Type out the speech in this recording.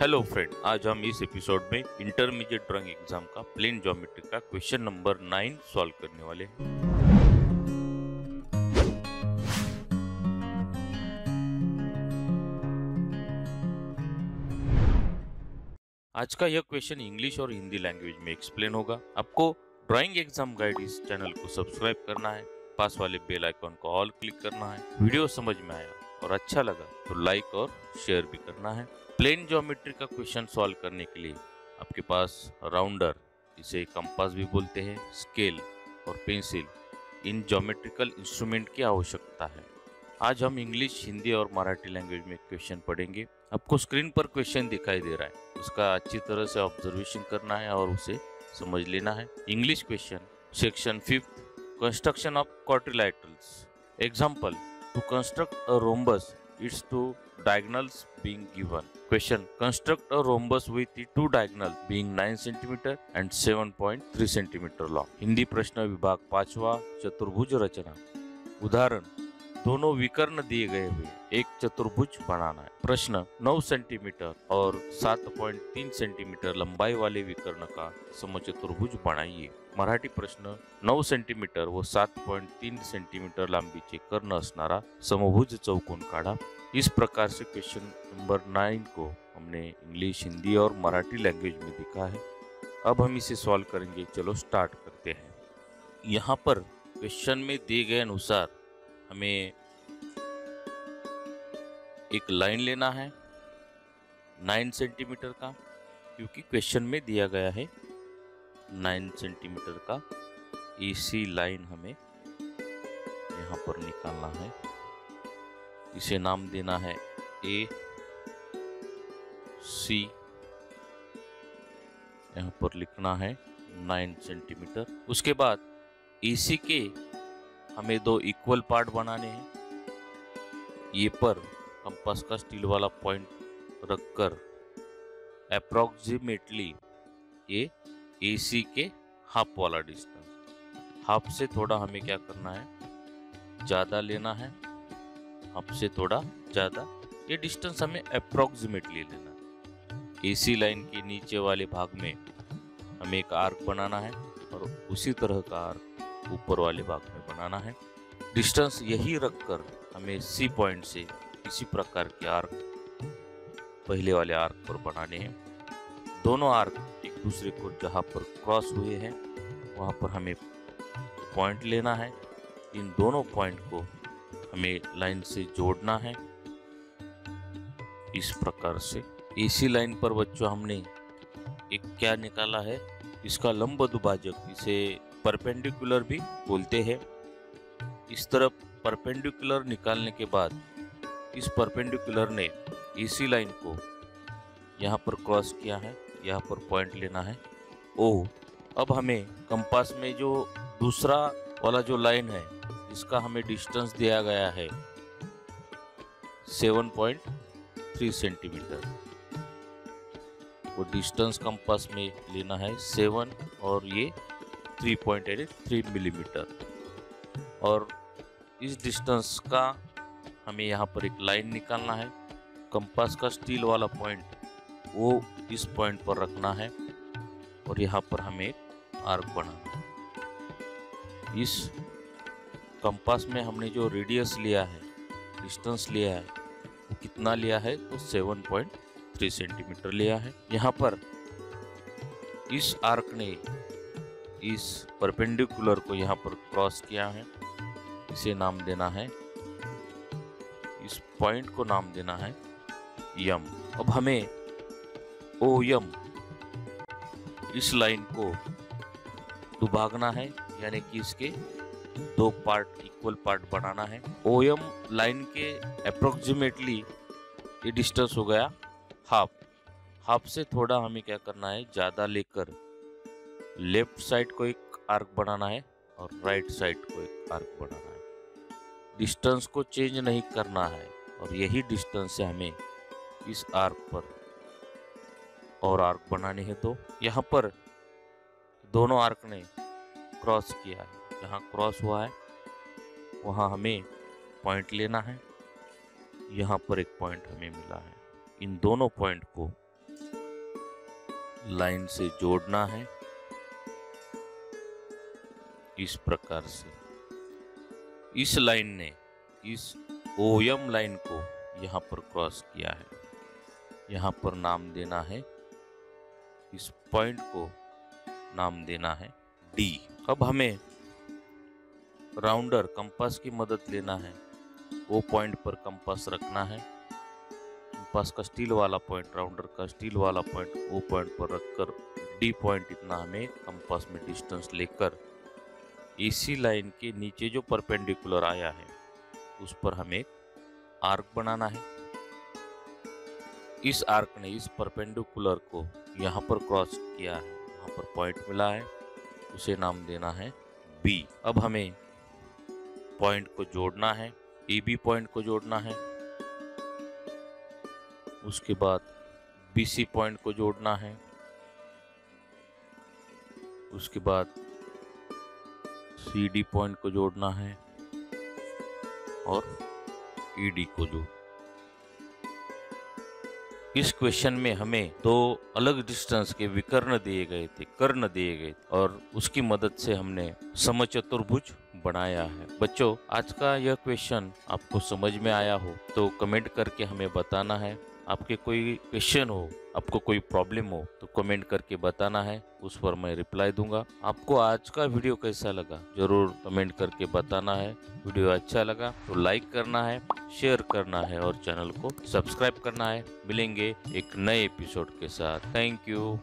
Hello friend आज हम इस एपिसोड में इंटरमीडिएट ड्राइंग एग्ज़ाम का प्लेन ज्योमेट्री का क्वेश्चन नंबर नाइन सॉल्व करने वाले हैं। आज का यह क्वेश्चन इंग्लिश और हिंदी लैंग्वेज में एक्सप्लेन होगा। आपको ड्राइंग एग्ज़ाम गाइड इस चैनल को सब्सक्राइब करना है। पास वाले बेल आइकॉन को ऑल क्लिक करना है। वीडियो समझ में आया। और अच्छा लगा तो लाइक और शेयर भी करना है। प्लेन ज्योमेट्री का क्वेश्चन सॉल्व करने के लिए आपके पास राउंडर इसे कंपास भी बोलते हैं स्केल और पेंसिल इन ज्योमेट्रिकल इंस्ट्रूमेंट की आवश्यकता है। आज हम इंग्लिश हिंदी और मराठी लैंग्वेज में क्वेश्चन पढ़ेंगे। आपको स्क्रीन पर क्वेश्चन दिखाई दे रहा है, उसका अच्छी तरह से ऑब्जर्वेशन करना है और उसे समझ लेना है। English question section fifth construction of quadrilaterals example to construct a rhombus, its two diagonals being given question construct a rhombus with the two diagonal being 9 cm and 7.3 cm long Hindi प्रश्न विभाग पांचवा चतुर्भुज रचना उदाहरण दोनों विकर्ण दिए गए हुए एक चतुर्भुज बनाना है। प्रश्न 9 सेंटीमीटर और 7.3 सेंटीमीटर लंबाई वाले विकर्ण का समचतुर्भुज बनाइए। मराठी प्रश्न 9 सेंटीमीटर व 7.3 सेंटीमीटर लांबीचे कर्ण असणारा समभुज चौकोन काढा। इस प्रकार से क्वेश्चन नंबर नाइन को हमने इंग्लिश हिंदी और मराठी लैंग्वेज में दिखा है। अब हम इसे सॉल्व करेंगे। चलो स्टार्ट करते हैं। यहाँ पर क्वेश्चन में दिए गए अनुसार हमें एक लाइन लेना है नाइन सेंटीमीटर का, क्योंकि क्वेश्चन में दिया गया है नाइन सेंटीमीटर का इसी लाइन हमें यहाँ पर निकालना है। इसे नाम देना है ए सी यहाँ पर लिखना है नाइन सेंटीमीटर उसके बाद एसी के हमें दो इक्वल पार्ट बनाने हैं। ये पर कंपास का स्टील वाला पॉइंट रखकर अप्रोक्सीमेटली ये एसी के हाफ़ वाला डिस्टेंस हाफ़ से थोड़ा हमें क्या करना है? ज़्यादा लेना है। हाफ़ से थोड़ा ज़्यादा। ये डिस्टेंस हमें अप्रोक्सीमेटली लेना है। एसी लाइन के नीचे वाले भाग में हमें एक आर्क बनाना है और उसी तरह का आर्क ऊपर वाले भाग में बनाना है। डिस्टेंस यही रखकर हमें सी पॉइंट से इसी प्रकार के आर्क पहले वाले आर्क पर बनाने हैं। दोनों आर्क एक दूसरे को जहाँ पर क्रॉस हुए हैं, वहाँ पर हमें पॉइंट लेना है। इन दोनों पॉइंट को हमें लाइन से जोड़ना है। इस प्रकार से इसी लाइन पर बच्चों, हमने एक क्या निकाला है? इसका लंब दुभाजक इसे परपेंडिकुलर भी बोलते हैं। इस तरफ़ परपेंडिकुलर निकालने के बाद, इस परपेंडिकुलर ने इसी लाइन को यहाँ पर क्रॉस किया है, यहाँ पर पॉइंट लेना है। ओ, अब हमें कंपास में जो दूसरा वाला जो लाइन है, इसका हमें डिस्टेंस दिया गया है 7.3 सेंटीमीटर वो डिस्टेंस कंपास में लेना है सेवन और ये 3.83 मिलीमीटर और इस डिस्टेंस का हमें यहाँ पर एक लाइन निकालना है। कंपास का स्टील वाला पॉइंट वो इस पॉइंट पर रखना है और यहाँ पर हमें एक आर्क बनाना है। इस कंपास में हमने जो रेडियस लिया है डिस्टेंस लिया है, वो कितना लिया है? तो 7.3 सेंटीमीटर लिया है। यहाँ पर इस आर्क ने इस परपेंडिकुलर को यहाँ पर क्रॉस किया है। इसे नाम देना है। इस पॉइंट को नाम देना है। यम। अब हमें ओ यम इस लाइन को दुभागना है, यानी कि इसके दो पार्ट इक्वल पार्ट बनाना है। ओ एम लाइन के अप्रोक्सीमेटली ये डिस्टेंस हो गया। हाफ़ हाफ़ से थोड़ा हमें क्या करना है? ज़्यादा लेकर लेफ़्ट साइड को एक आर्क बनाना है और राइट साइड को एक आर्क बनाना है। डिस्टेंस को चेंज नहीं करना है और यही डिस्टेंस से हमें इस आर्क पर। और आर्क बनाने हैं तो यहाँ पर दोनों आर्क ने क्रॉस किया है। जहाँ क्रॉस हुआ है, वहाँ हमें पॉइंट लेना है, यहाँ पर एक पॉइंट हमें मिला है। इन दोनों पॉइंट को लाइन से जोड़ना है, इस प्रकार से। इस लाइन ने, इस ओएम लाइन को यहाँ पर क्रॉस किया है। यहाँ पर नाम देना है, इस पॉइंट को नाम देना है डी अब हमें राउंडर कंपास की मदद लेना है। वो पॉइंट पर कंपास रखना है। कंपास का स्टील वाला पॉइंट राउंडर का स्टील वाला पॉइंट वो पॉइंट पर रखकर डी पॉइंट इतना हमें कंपास में डिस्टेंस लेकर इसी लाइन के नीचे जो परपेंडिकुलर आया है, उस पर हमें एक आर्क बनाना है। इस आर्क ने इस परपेंडिकुलर को यहाँ पर क्रॉस किया है, यहाँ पर पॉइंट मिला है, उसे नाम देना है बी अब हमें पॉइंट को जोड़ना है ए बी पॉइंट को जोड़ना है, उसके बाद बी सी पॉइंट को जोड़ना है, उसके बाद सी डी पॉइंट को जोड़ना है और ई डी को जोड़। इस क्वेश्चन में हमें दो अलग डिस्टेंस के विकर्ण दिए गए थे, कर्ण दिए गए थे और उसकी मदद से हमने समचतुर्भुज बनाया है। बच्चों, आज का यह क्वेश्चन आपको समझ में आया हो तो कमेंट करके हमें बताना है। आपके कोई क्वेश्चन हो, आपको कोई प्रॉब्लम हो तो कमेंट करके बताना है, उस पर मैं रिप्लाई दूँगा। आपको आज का वीडियो कैसा लगा? ज़रूर कमेंट करके बताना है। वीडियो अच्छा लगा तो लाइक करना है शेयर करना है और चैनल को सब्सक्राइब करना है। मिलेंगे एक नए एपिसोड के साथ। Thank you